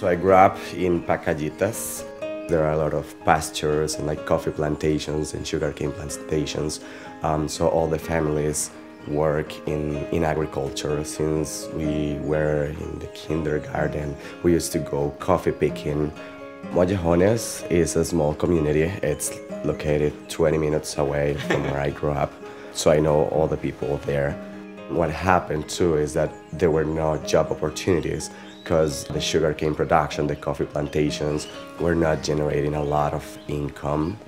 grew up in Pacayitas. There are a lot of pastures and like coffee plantations and sugarcane plantations. Um, so all the families work in, in agriculture since we were in the kindergarten. We used to go coffee picking. Mollejones is a small community. It's located 20 minutes away from where I grew up. So I know all the people there. What happened too is that there were no job opportunities because the sugarcane production, the coffee plantations were not generating a lot of income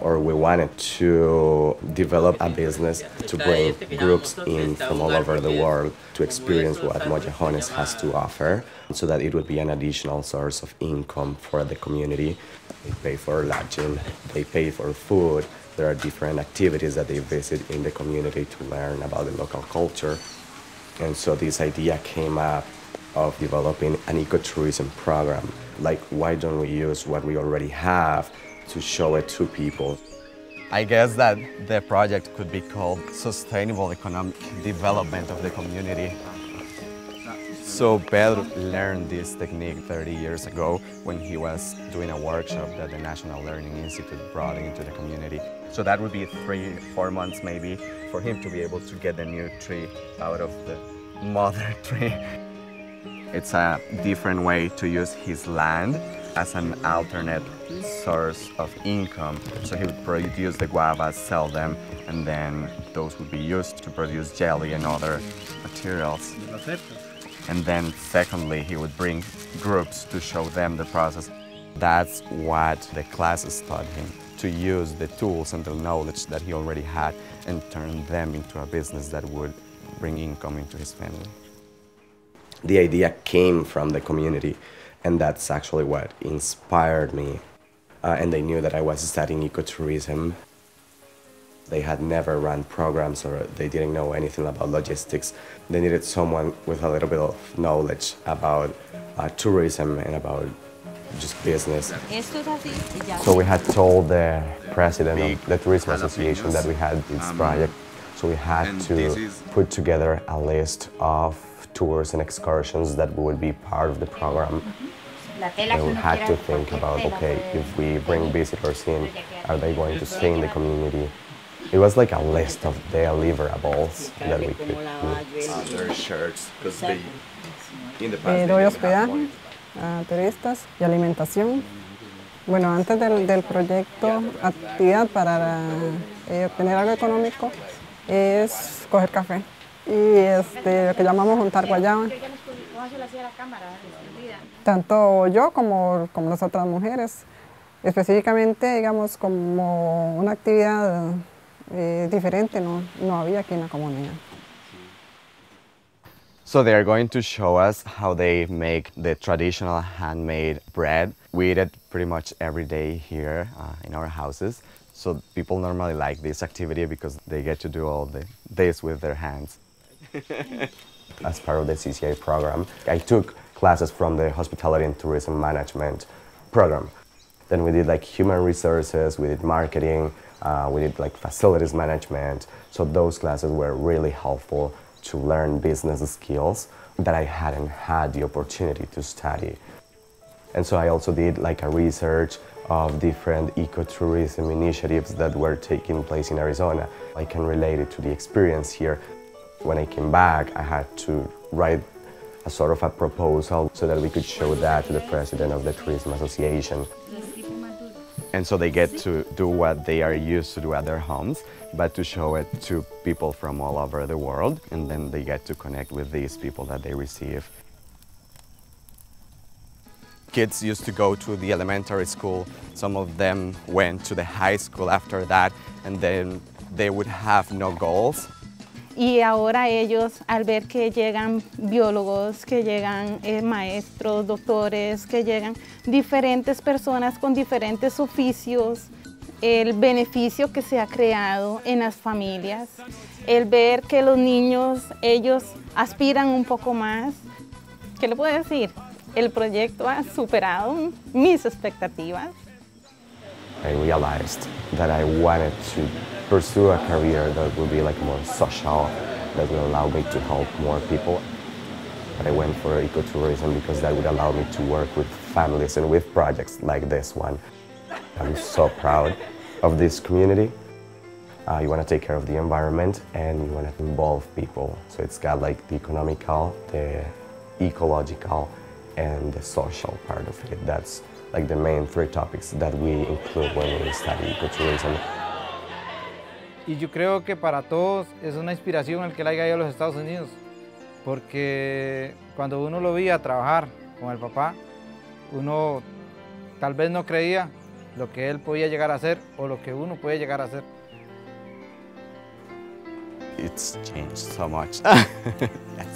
or we wanted to develop a business to bring groups in from all over the world to experience what Mollejones has to offer so that it would be an additional source of income for the community. They pay for lodging, they pay for food, there are different activities that they visit in the community to learn about the local culture. And so this idea came up of developing an ecotourism program. Like, why don't we use what we already have to show it to people. I guess that the project could be called Sustainable Economic Development of the Community. So Pedro learned this technique 30 years ago when he was doing a workshop that the National Learning Institute brought into the community. So that would be three, four months maybe for him to be able to get the new tree out of the mother tree. It's a different way to use his land as an alternate source of income. So he would produce the guavas, sell them, and then those would be used to produce jelly and other materials. And then secondly, he would bring groups to show them the process. That's what the classes taught him, to use the tools and the knowledge that he already had and turn them into a business that would bring income into his family. The idea came from the community, and that's actually what inspired me. Uh, and they knew that I was studying ecotourism. They had never run programs or they didn't know anything about logistics. They needed someone with a little bit of knowledge about uh, tourism and about just business. So we had told the president of the Tourism Association that we had this project. So we had to put together a list of tours and excursions that would be part of the program. And we had to think about, okay, if we bring visitors in, are they going to stay in the community? It was like a list of deliverables that we could do. Their shirts, because they, in the past, Eh, doy hospedaje a turistas y alimentación. Bueno, antes del, del proyecto, actividad para eh, obtener algo económico es coger café y este, lo que llamamos juntar guayaba. Tanto yo como, como las otras mujeres, específicamente, digamos, como una actividad eh, diferente, no, no había aquí en la comunidad. So they are going to show us how they make the traditional handmade bread. We eat it pretty much every day here uh, in our houses. So people normally like this activity because they get to do all the this with their hands. As part of the CCI program, I took classes from the Hospitality and Tourism Management program. Then we did like human resources, we did marketing, uh, we did like facilities management. So those classes were really helpful to learn business skills that I hadn't had the opportunity to study. And so I also did like a research of different ecotourism initiatives that were taking place in Arizona. I can relate it to the experience here. When I came back, I had to write a sort of a proposal so that we could show that to the president of the Tourism Association. And so they get to do what they are used to do at their homes, but to show it to people from all over the world, and then they get to connect with these people that they receive. Kids used to go to the elementary school, some of them went to the high school after that, and then they would have no goals. Y ahora ellos, al ver que llegan biólogos, que llegan eh, maestros, doctores, que llegan diferentes personas con diferentes oficios, el beneficio que se ha creado en las familias, el ver que los niños, ellos aspiran un poco más. ¿Qué le puedo decir? El proyecto ha superado mis expectativas. I realized that I wanted to pursue a career that would be like more social, that would allow me to help more people. But I went for ecotourism because that would allow me to work with families and with projects like this one. I'm so proud of this community. Uh, you want to take care of the environment and you want to involve people. So it's got like the economical, the ecological, and the social part of it. That's like the main three topics that we include when we study ecotourism. Y yo creo que para todos es una inspiración el que él haya ido a los Estados Unidos, porque cuando uno lo veía trabajar con el papá, uno tal vez no creía lo que él podía llegar a hacer o lo que uno puede llegar a hacer. It's changed so much.